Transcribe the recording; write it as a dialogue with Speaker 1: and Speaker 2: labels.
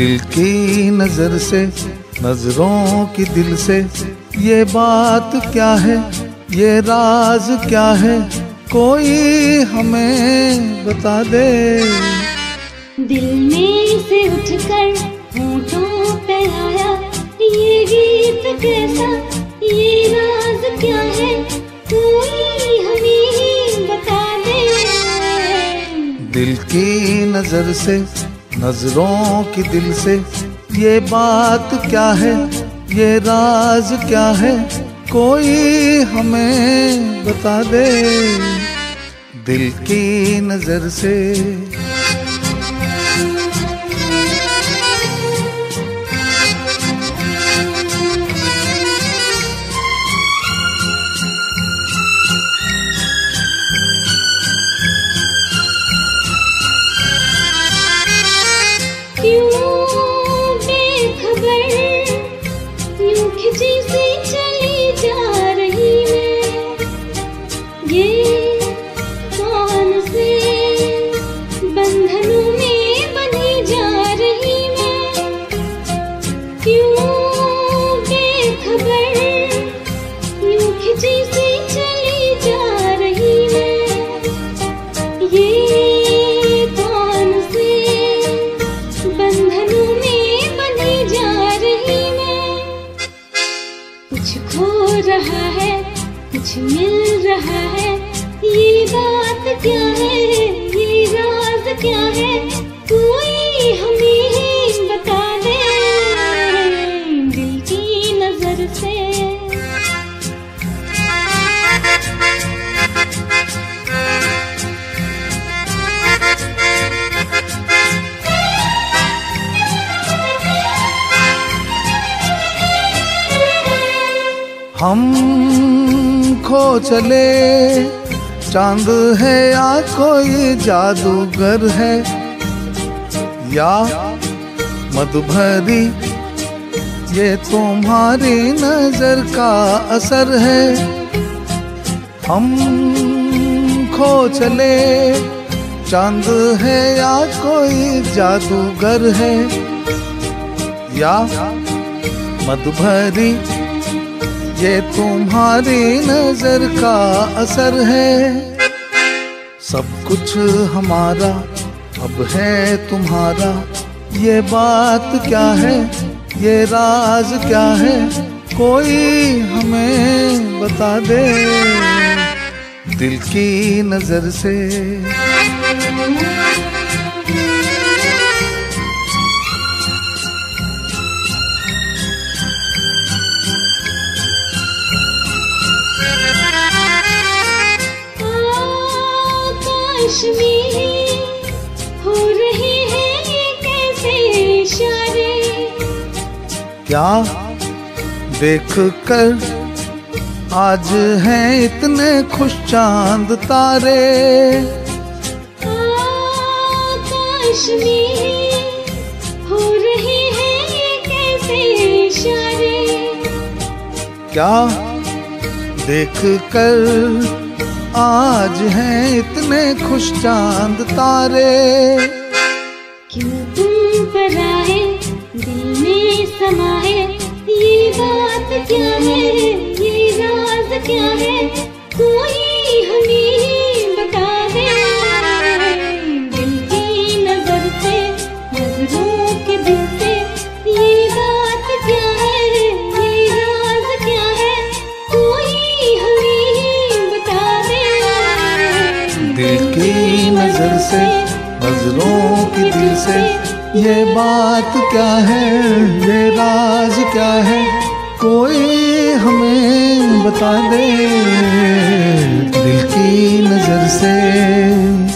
Speaker 1: दिल की नज़र से नज़रों की दिल से ये बात क्या है? ये राज क्या है? कोई हमें बता दे।
Speaker 2: दिल में से उठकर होठों पे आया ये गीत कैसा? ये राज क्या है? कोई हमें बता दे।
Speaker 1: दिल की नज़र से नज़रों की दिल से, ये बात क्या है? ये राज क्या है? कोई हमें बता दे। दिल की नज़र से
Speaker 2: ये कुछ मिल रहा है। ये बात क्या है? ये राज क्या है? हम
Speaker 1: खो चले। चाँद है या कोई जादूगर है? या मधुभरी, ये तुम्हारी नज़र का असर है। हम खो चले। चाँद है या कोई जादूगर है? या मधुभरी ये तुम्हारी नज़र का असर है। सब कुछ हमारा अब है तुम्हारा। ये बात क्या है? ये राज क्या है? कोई हमें बता दे। दिल की नज़र से
Speaker 2: आकाश हो रहे हैं ये कैसे इशारे?
Speaker 1: क्या देख कर आज हैं इतने खुश चाँद तारे?
Speaker 2: आकाश में हो रहे हैं ये कैसे इशारे?
Speaker 1: क्या देख कर आज हैं इतने खुश चाँद तारे।
Speaker 2: क्यों तुम पर आए, दिल में समाए? ये बात क्या है? ये राज क्या है? कोई हमें
Speaker 1: से, नज़रों की दिल से, ये बात क्या है, ये राज क्या है, कोई हमें बता दे, दिल की नज़र से।